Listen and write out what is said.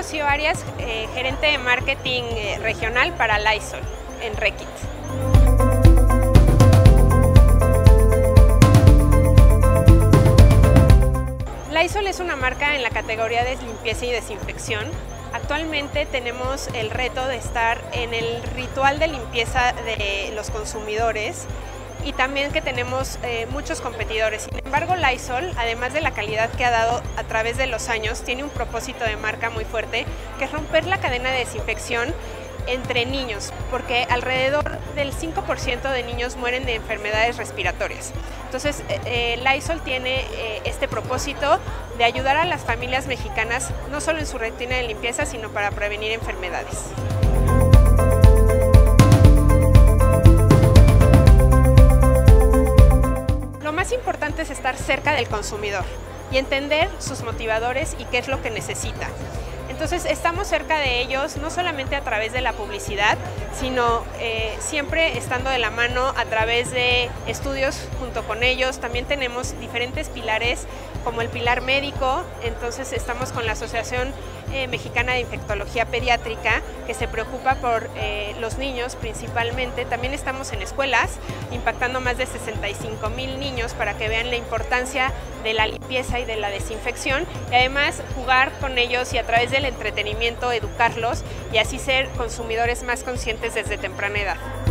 Rocío Arias, eh, gerente de marketing eh, regional para Lysol en Rekit. Lysol es una marca en la categoría de limpieza y desinfección. Actualmente tenemos el reto de estar en el ritual de limpieza de los consumidores y también que tenemos eh, muchos competidores. Sin embargo, Lysol, además de la calidad que ha dado a través de los años, tiene un propósito de marca muy fuerte, que es romper la cadena de desinfección entre niños, porque alrededor del 5% de niños mueren de enfermedades respiratorias. Entonces, eh, eh, Lysol tiene este propósito de ayudar a las familias mexicanas, no solo en su rutina de limpieza, sino para prevenir enfermedades. Importante es estar cerca del consumidor y entender sus motivadores y qué es lo que necesita. Entonces estamos cerca de ellos no solamente a través de la publicidad, sino eh, siempre estando de la mano a través de estudios junto con ellos. También tenemos diferentes pilares como el pilar médico, entonces estamos con la Asociación eh, Mexicana de Infectología Pediátrica que se preocupa por eh, los niños principalmente. También estamos en escuelas impactando más de 65 mil niños para que vean la importancia de la limpieza y de la desinfección y además jugar con ellos y a través del entretenimiento educarlos y así ser consumidores más conscientes desde temprana edad.